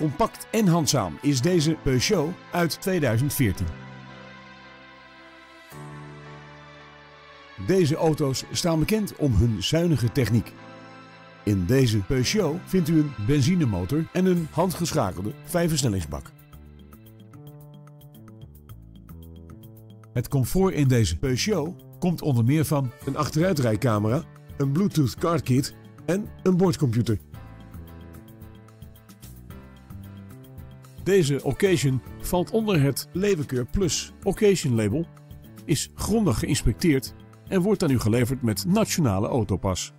Compact en handzaam is deze Peugeot uit 2014. Deze auto's staan bekend om hun zuinige techniek. In deze Peugeot vindt u een benzinemotor en een handgeschakelde vijfversnellingsbak. Het comfort in deze Peugeot komt onder meer van een achteruitrijcamera, een Bluetooth car kit en een boordcomputer. Deze Occasion valt onder het Levenkeur Plus Occasion label, is grondig geïnspecteerd en wordt aan u geleverd met nationale autopas.